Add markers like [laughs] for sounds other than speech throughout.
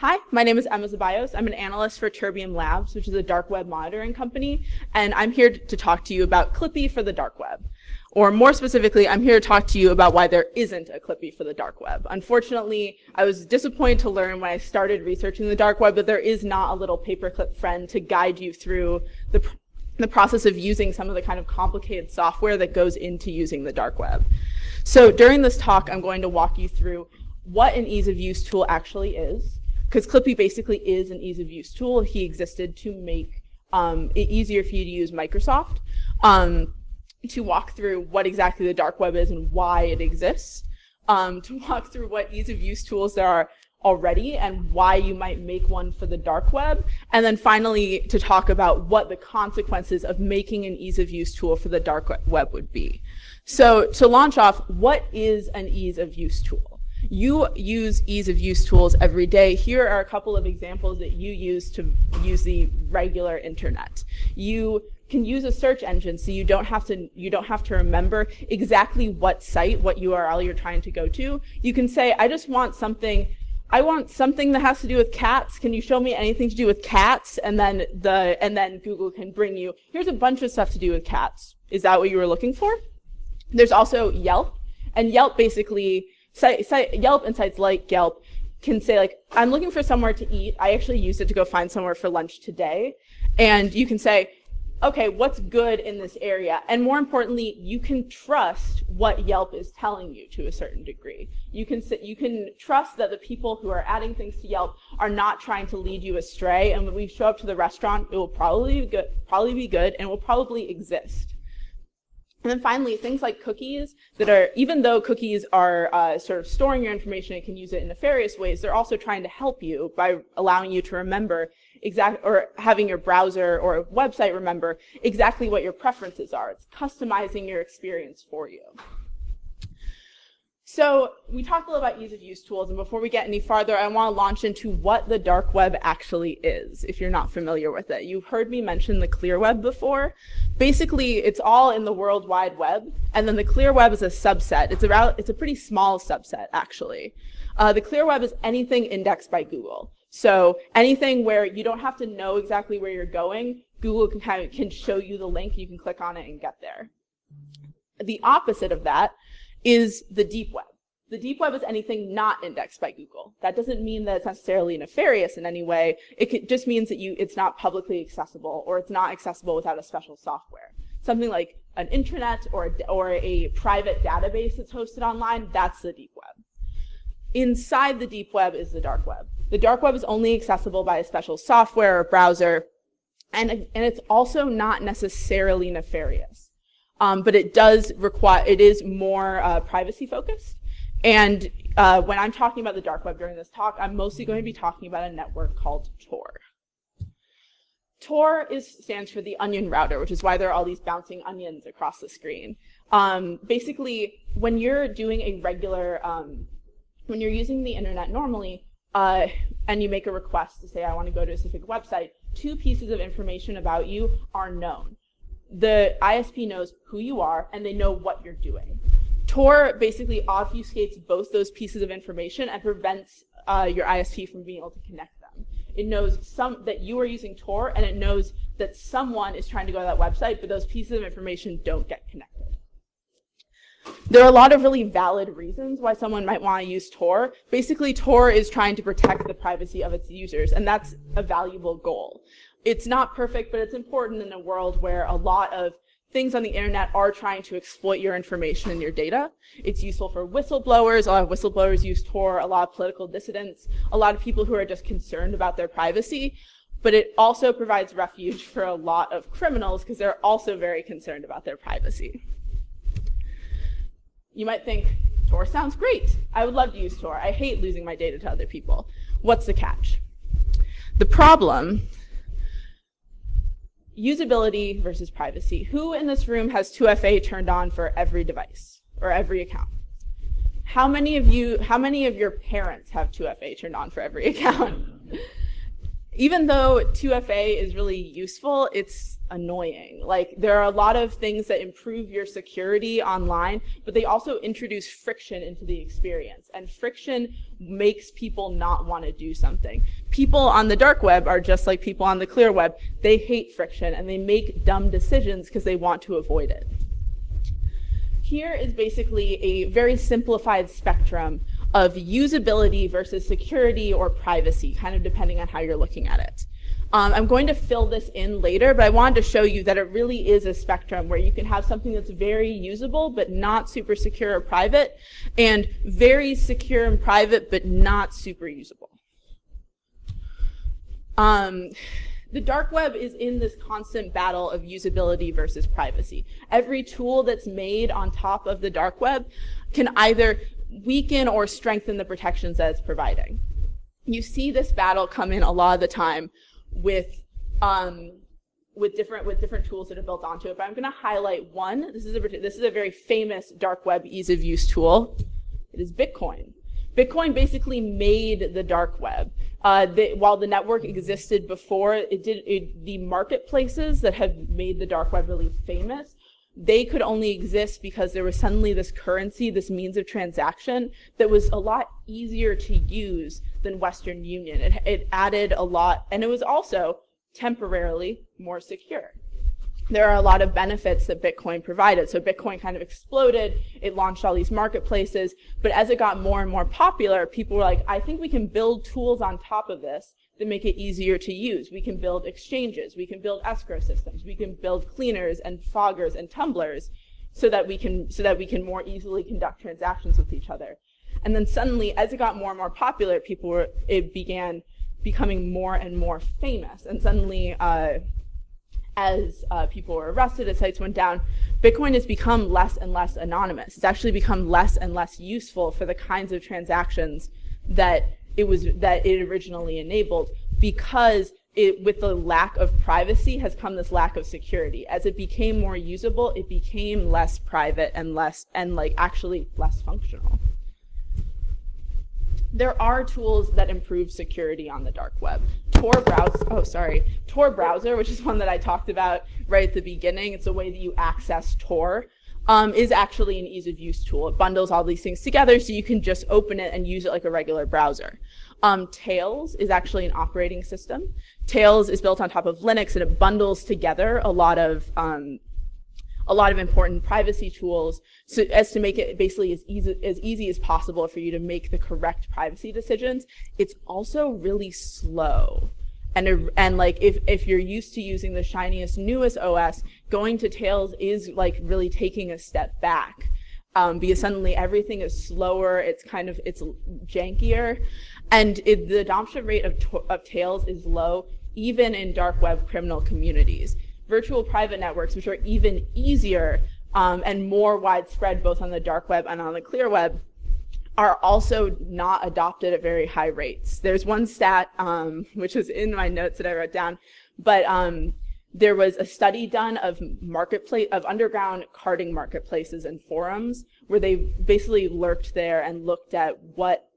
Hi, my name is Emma Zaballos. I'm an analyst for Terbium Labs, which is a dark web monitoring company, and I'm here to talk to you about Clippy for the dark web. Or more specifically, I'm here to talk to you about why there isn't a Clippy for the dark web. Unfortunately, I was disappointed to learn when I started researching the dark web that there is not a little paperclip friend to guide you through the, the process of using some of the kind of complicated software that goes into using the dark web. So during this talk, I'm going to walk you through what an ease of use tool actually is, because Clippy basically is an ease of use tool. He existed to make um, it easier for you to use Microsoft, um, to walk through what exactly the dark web is and why it exists, um, to [laughs] walk through what ease of use tools there are already and why you might make one for the dark web, and then finally to talk about what the consequences of making an ease of use tool for the dark web would be. So to launch off, what is an ease of use tool? You use ease of use tools every day. Here are a couple of examples that you use to use the regular internet. You can use a search engine so you don't have to you don't have to remember exactly what site, what URL you're trying to go to. You can say, I just want something I want something that has to do with cats. Can you show me anything to do with cats? And then the and then Google can bring you here's a bunch of stuff to do with cats. Is that what you were looking for? There's also Yelp, and Yelp basically site, site, Yelp and sites like Yelp can say like, I'm looking for somewhere to eat. I actually used it to go find somewhere for lunch today. And you can say, okay, what's good in this area? And more importantly, you can trust what Yelp is telling you to a certain degree. You can you can trust that the people who are adding things to Yelp are not trying to lead you astray. And when we show up to the restaurant, it will probably be good, probably be good, and will probably exist. And then finally, things like cookies that are, even though cookies are uh, sort of storing your information and can use it in nefarious ways, they're also trying to help you by allowing you to remember exact, or having your browser or website remember exactly what your preferences are. It's customizing your experience for you. So we talked a little about ease of use tools, and before we get any farther, I want to launch into what the dark web actually is, if you're not familiar with it. You've heard me mention the clear web before. Basically, it's all in the World Wide Web, and then the clear web is a subset. It's, about, it's a pretty small subset, actually. Uh, the clear web is anything indexed by Google. So anything where you don't have to know exactly where you're going, Google can, kind of, can show you the link, you can click on it and get there. The opposite of that is the deep web. The deep web is anything not indexed by Google. That doesn't mean that it's necessarily nefarious in any way. It just means that you it's not publicly accessible or it's not accessible without a special software. Something like an intranet or a, or a private database that's hosted online, that's the deep web. Inside the deep web is the dark web. The dark web is only accessible by a special software or browser, and, and it's also not necessarily nefarious um, but it does require, it is more uh, privacy focused. And uh, when I'm talking about the dark web during this talk, I'm mostly going to be talking about a network called Tor. Tor is, stands for the onion router, which is why there are all these bouncing onions across the screen. Um, basically, when you're doing a regular, um, when you're using the internet normally, uh, and you make a request to say, I want to go to a specific website, two pieces of information about you are known the ISP knows who you are and they know what you're doing. Tor basically obfuscates both those pieces of information and prevents uh, your ISP from being able to connect them. It knows some that you are using Tor and it knows that someone is trying to go to that website, but those pieces of information don't get connected. There are a lot of really valid reasons why someone might want to use Tor. Basically, Tor is trying to protect the privacy of its users, and that's a valuable goal it's not perfect, but it's important in a world where a lot of things on the internet are trying to exploit your information and your data. It's useful for whistleblowers. A lot of whistleblowers use Tor, a lot of political dissidents, a lot of people who are just concerned about their privacy. But it also provides refuge for a lot of criminals because they're also very concerned about their privacy. You might think, Tor sounds great. I would love to use Tor. I hate losing my data to other people. What's the catch? The problem usability versus privacy. Who in this room has 2FA turned on for every device or every account? How many of you, how many of your parents have 2FA turned on for every [laughs] account? even though 2FA is really useful, it's annoying. Like there are a lot of things that improve your security online, but they also introduce friction into the experience. And friction makes people not want to do something. People on the dark web are just like people on the clear web. They hate friction and they make dumb decisions because they want to avoid it. Here is basically a very simplified spectrum of usability versus security or privacy, kind of depending on how you're looking at it. Um, I'm going to fill this in later, but I wanted to show you that it really is a spectrum where you can have something that's very usable but not super secure or private, and very secure and private but not super usable. Um, the dark web is in this constant battle of usability versus privacy. Every tool that's made on top of the dark web can either weaken or strengthen the protections that it's providing. You see this battle come in a lot of the time with um, with different with different tools that are built onto it. But I'm going to highlight one. This is a this is a very famous dark web ease of use tool. It is Bitcoin. Bitcoin basically made the dark web. Uh, while the network existed before, it did it, the marketplaces that have made the dark web really famous they could only exist because there was suddenly this currency, this means of transaction that was a lot easier to use than Western Union. It, it added a lot, and it was also temporarily more secure. There are a lot of benefits that Bitcoin provided. So Bitcoin kind of exploded. It launched all these marketplaces. But as it got more and more popular, people were like, I think we can build tools on top of this that make it easier to use. We can build exchanges, we can build escrow systems, we can build cleaners and foggers and tumblers so that we can so that we can more easily conduct transactions with each other. And then suddenly, as it got more and more popular, people were it began becoming more and more famous. And suddenly, uh, as uh, people were arrested, as sites went down, Bitcoin has become less and less anonymous. It's actually become less and less useful for the kinds of transactions that it was that it originally enabled because it, with the lack of privacy has come this lack of security. As it became more usable, it became less private and less and like actually less functional. There are tools that improve security on the dark web. Tor browser, oh sorry, Tor browser, which is one that I talked about right at the beginning. It's a way that you access Tor um, is actually an ease of use tool. It bundles all these things together so you can just open it and use it like a regular browser. Um, Tails is actually an operating system. Tails is built on top of Linux and it bundles together a lot of um, a lot of important privacy tools so as to make it basically as easy as easy as possible for you to make the correct privacy decisions. It's also really slow and and like if if you're used to using the shiniest newest os going to tails is like really taking a step back um, because suddenly everything is slower it's kind of it's jankier and it, the adoption rate of, of tails is low even in dark web criminal communities virtual private networks which are even easier um, and more widespread both on the dark web and on the clear web are also not adopted at very high rates. There's one stat, um, which was in my notes that I wrote down, but um, there was a study done of marketplace of underground carding marketplaces and forums where they basically lurked there and looked at what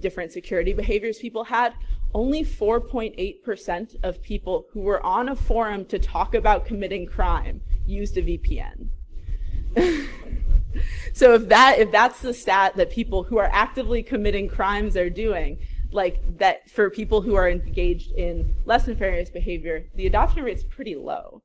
different security behaviors people had. Only 4.8% of people who were on a forum to talk about committing crime used a VPN. [laughs] so if that if that's the stat that people who are actively committing crimes are doing, like that for people who are engaged in less nefarious behavior, the adoption rate is pretty low.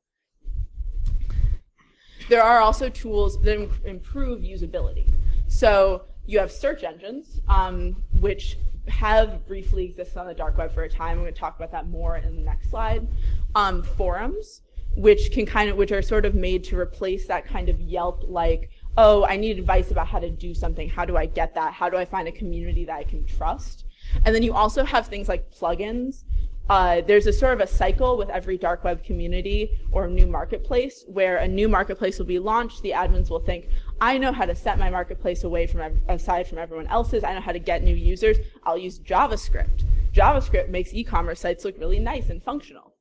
There are also tools that improve usability. So you have search engines, um, which have briefly existed on the dark web for a time. I'm going to talk about that more in the next slide. Um, forums, which can kind of, which are sort of made to replace that kind of Yelp-like oh, I need advice about how to do something. How do I get that? How do I find a community that I can trust? And then you also have things like plugins. Uh, there's a sort of a cycle with every dark web community or new marketplace where a new marketplace will be launched. The admins will think, I know how to set my marketplace away from aside from everyone else's. I know how to get new users. I'll use JavaScript. JavaScript makes e-commerce sites look really nice and functional.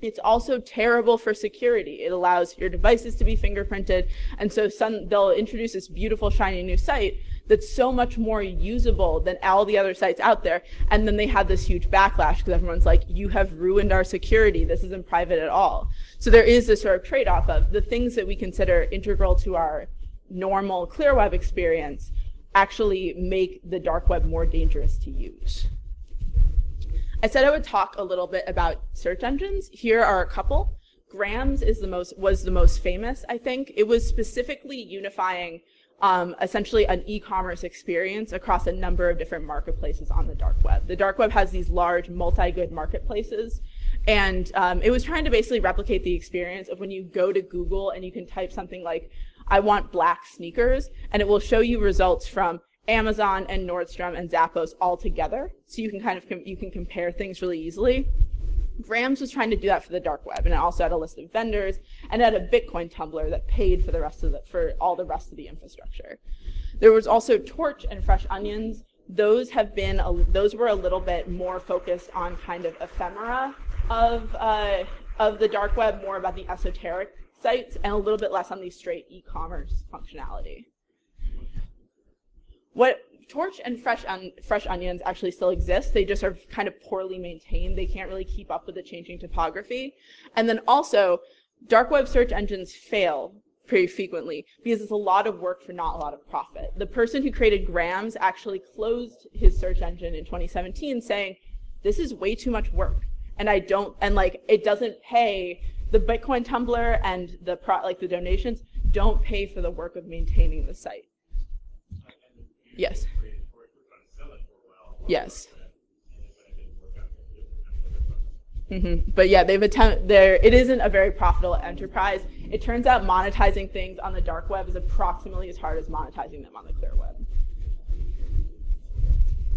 It's also terrible for security. It allows your devices to be fingerprinted. And so some, they'll introduce this beautiful, shiny new site that's so much more usable than all the other sites out there. And then they had this huge backlash because everyone's like, you have ruined our security. This isn't private at all. So there is this sort of trade-off of the things that we consider integral to our normal clear web experience actually make the dark web more dangerous to use. I said I would talk a little bit about search engines. Here are a couple. Grams is the most was the most famous, I think. It was specifically unifying um, essentially an e-commerce experience across a number of different marketplaces on the dark web. The dark web has these large multi-good marketplaces and um, it was trying to basically replicate the experience of when you go to Google and you can type something like, I want black sneakers, and it will show you results from Amazon and Nordstrom and Zappos all together. So you can kind of, you can compare things really easily. Grams was trying to do that for the dark web, and it also had a list of vendors, and had a Bitcoin tumbler that paid for the rest of the, for all the rest of the infrastructure. There was also Torch and Fresh Onions. Those have been, a, those were a little bit more focused on kind of ephemera of, uh, of the dark web, more about the esoteric sites, and a little bit less on the straight e-commerce functionality. What Torch and Fresh, on, Fresh Onions actually still exist. They just are kind of poorly maintained. They can't really keep up with the changing topography. And then also, dark web search engines fail pretty frequently because it's a lot of work for not a lot of profit. The person who created Grams actually closed his search engine in 2017 saying, this is way too much work. And I don't, and like, it doesn't pay the Bitcoin tumbler and the pro, like the donations don't pay for the work of maintaining the site. Yes. Yes. Mm-hmm. But yeah, they've attempted there. It isn't a very profitable enterprise. It turns out monetizing things on the dark web is approximately as hard as monetizing them on the clear web.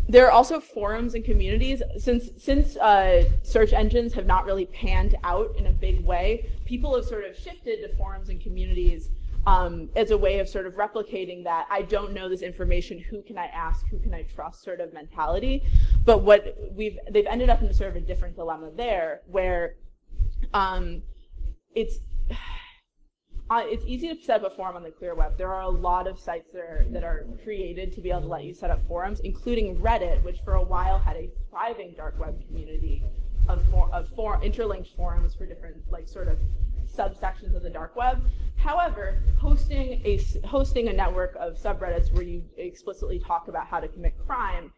There are also forums and communities. Since since uh, search engines have not really panned out in a big way, people have sort of shifted to forums and communities um, as a way of sort of replicating that I don't know this information, who can I ask, who can I trust sort of mentality. But what we've, they've ended up in sort of a different dilemma there where um, it's, [sighs] uh, it's easy to set up a forum on the clear web. There are a lot of sites that are, that are created to be able to let you set up forums, including Reddit, which for a while had a thriving dark web community of, for, of for, interlinked forums for different like sort of subsections of the dark web. However, hosting a, hosting a network of subreddits where you explicitly talk about how to commit crime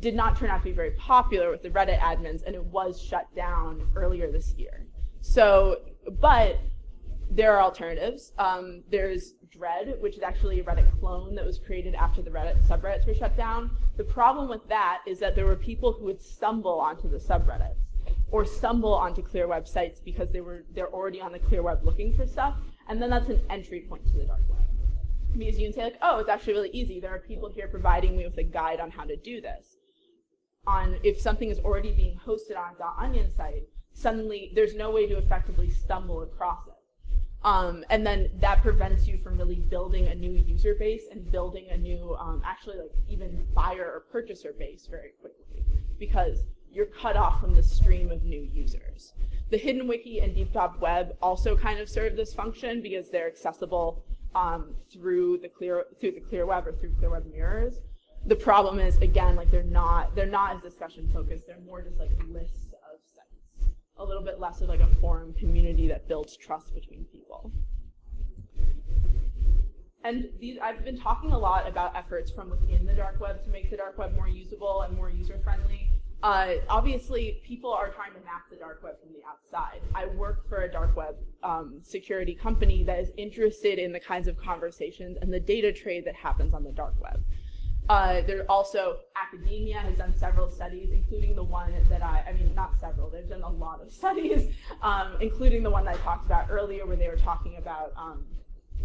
did not turn out to be very popular with the Reddit admins, and it was shut down earlier this year. So, but there are alternatives. Um, there's Dread, which is actually a Reddit clone that was created after the Reddit subreddits were shut down. The problem with that is that there were people who would stumble onto the subreddits or stumble onto clear websites because they were they're already on the clear web looking for stuff, and then that's an entry point to the dark web. Because you can say like, oh, it's actually really easy. There are people here providing me with a guide on how to do this. On if something is already being hosted on the .onion site, suddenly there's no way to effectively stumble across it. Um, and then that prevents you from really building a new user base and building a new, um, actually like even buyer or purchaser base very quickly. Because you're cut off from the stream of new users. The Hidden Wiki and Deep Web also kind of serve this function because they're accessible um, through the clear through the clear web or through clear web mirrors. The problem is again like they're not they're not as discussion focused. They're more just like lists of sites. A little bit less of like a forum community that builds trust between people. And these, I've been talking a lot about efforts from within the dark web to make the dark web more usable and more user friendly. Uh, obviously, people are trying to map the dark web from the outside. I work for a dark web um, security company that is interested in the kinds of conversations and the data trade that happens on the dark web. Uh, there also, academia has done several studies, including the one that I, I mean, not several, they've done a lot of [laughs] studies, um, including the one that I talked about earlier where they were talking about um,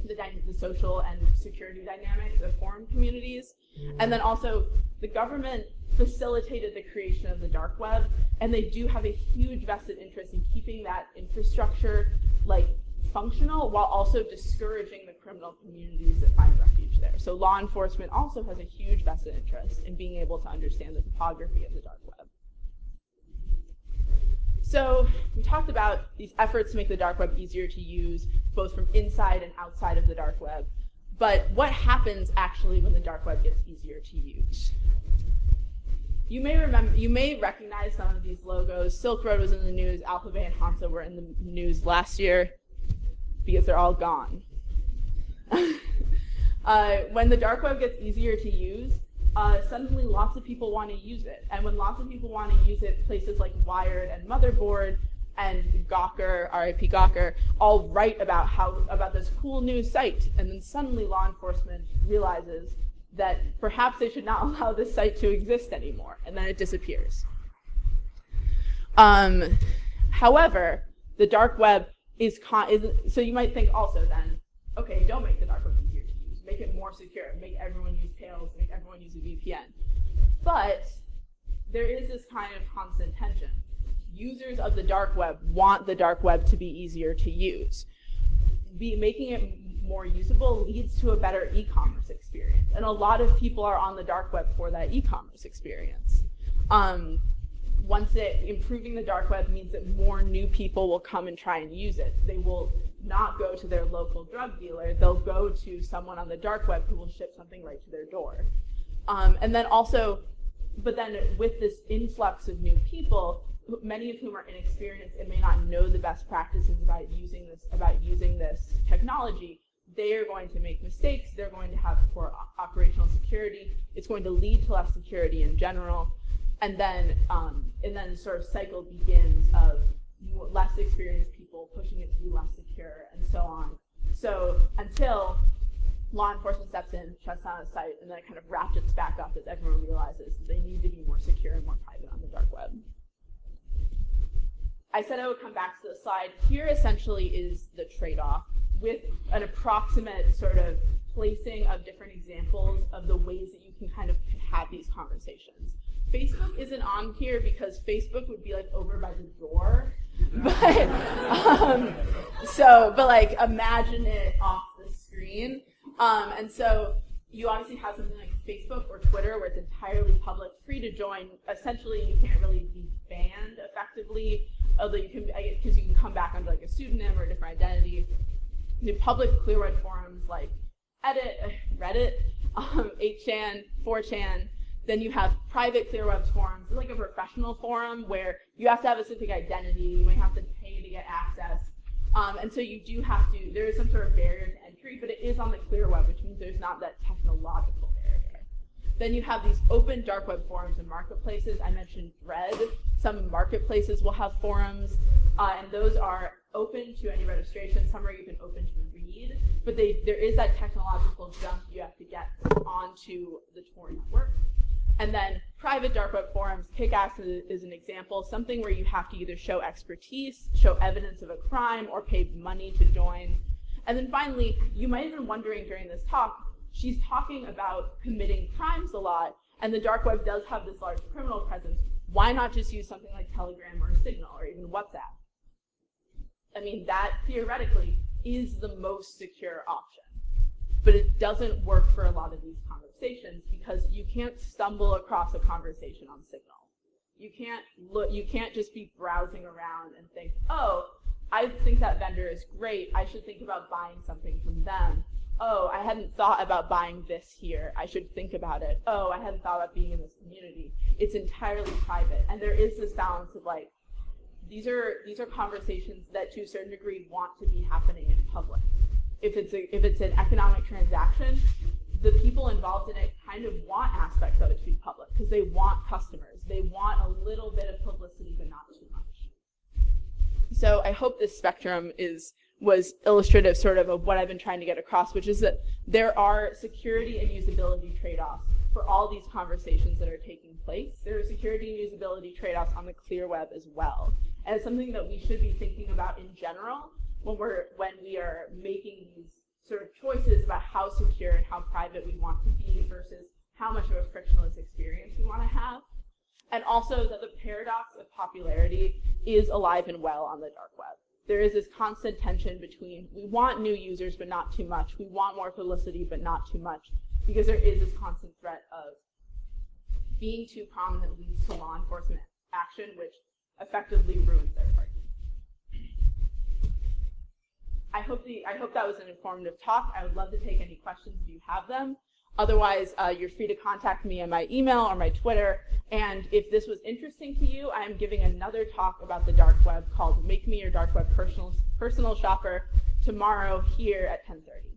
the, the social and security dynamics of foreign communities. And then also, the government facilitated the creation of the dark web, and they do have a huge vested interest in keeping that infrastructure like functional while also discouraging the criminal communities that find refuge there. So law enforcement also has a huge vested interest in being able to understand the topography of the dark web. So we talked about these efforts to make the dark web easier to use, both from inside and outside of the dark web. But what happens actually when the dark web gets easier to use? You may remember, you may recognize some of these logos. Silk Road was in the news. AlphaBay and Hansa were in the news last year because they're all gone. [laughs] uh, when the dark web gets easier to use, uh, suddenly lots of people want to use it. And when lots of people want to use it, places like Wired and Motherboard and Gawker, RIP Gawker, all write about how about this cool new site. And then suddenly law enforcement realizes that perhaps they should not [laughs] allow this site to exist anymore, and then it disappears. Um, however, the dark web is, is so you might think also then, okay, don't make the dark web easier to use, make it more secure, make everyone use everyone use a VPN. But there is this kind of constant tension users of the dark web want the dark web to be easier to use. Be, making it more usable leads to a better e-commerce experience. And a lot of people are on the dark web for that e-commerce experience. Um, once it, improving the dark web means that more new people will come and try and use it. They will not go to their local drug dealer, they'll go to someone on the dark web who will ship something right to their door. Um, and then also, but then with this influx of new people, many of whom are inexperienced and may not know the best practices about using this about using this technology they are going to make mistakes. They're going to have poor operational security. It's going to lead to less security in general. And then um, and then sort of cycle begins of less experienced people pushing it to be less secure and so on. So until law enforcement steps in shuts down a site and then it kind of ratchets back up as everyone realizes they need to be more secure and more private on the dark web I said I would come back to the slide. Here essentially is the trade-off with an approximate sort of placing of different examples of the ways that you can kind of have these conversations. Facebook isn't on here because Facebook would be like over by the door. [laughs] But um, so, but like imagine it off the screen. Um, and so you obviously have something like Facebook or Twitter where it's entirely public, free to join. Essentially, you can't really be banned effectively although you can, because you can come back under like a pseudonym or a different identity. The public Clearweb forums like Edit, [laughs] Reddit, um, 8chan, 4chan. Then you have private Clearweb forums, it's like a professional forum where you have to have a specific identity, you might have to pay to get access. Um, and so you do have to, there is some sort of barrier but it is on the clear web, which means there's not that technological barrier. then you have these open dark web forums and marketplaces. I mentioned Dread. Some marketplaces will have forums, uh, and those are open to any registration. Some are even open to read, but they, there is that technological jump you have to get onto the Tor network. And then private dark web forums, Pickaxe is an example, something where you have to either show expertise, show evidence of a crime, or pay money to join. And then finally, you might have been wondering during this talk, she's talking about committing crimes a lot, and the dark web does have this large criminal presence. Why not just use something like Telegram or Signal or even WhatsApp? I mean, that theoretically is the most secure option. But it doesn't work for a lot of these conversations because you can't stumble across a conversation on Signal. You can't look you can't just be browsing around and think, oh, I think that vendor is great. I should think about buying something from them oh, I hadn't thought about buying this here. I should think about it. Oh, I hadn't thought about being in this community. It's entirely private. And there is this balance of like, these are these are conversations that to a certain degree want to be happening in public. If it's a, if it's an economic transaction, the people involved in it kind of want aspects of it to be public because they want customers. They want a little bit of publicity, but not. So I hope this spectrum is was illustrative sort of of what I've been trying to get across, which is that there are security and usability trade-offs for all these conversations that are taking place. There are security and usability trade-offs on the clear web as well. And it's something that we should be thinking about in general when we're when we are making these sort of choices about how secure and how private we want to be versus how much of a frictionless experience we want to have. And also that the paradox of popularity is alive and well on the dark web there is this constant tension between we want new users but not too much, we want more publicity but not too much, because there is this constant threat of being too prominent leads to law enforcement action, which effectively ruins their party. I hope the, I hope that was an informative talk. I would love to take any questions if you have them. Otherwise, uh, you're free to contact me on my email or my Twitter. And if this was interesting to you, I am giving another talk about the dark web called Make Me Your Dark Web Personal, Personal Shopper tomorrow here at 1030.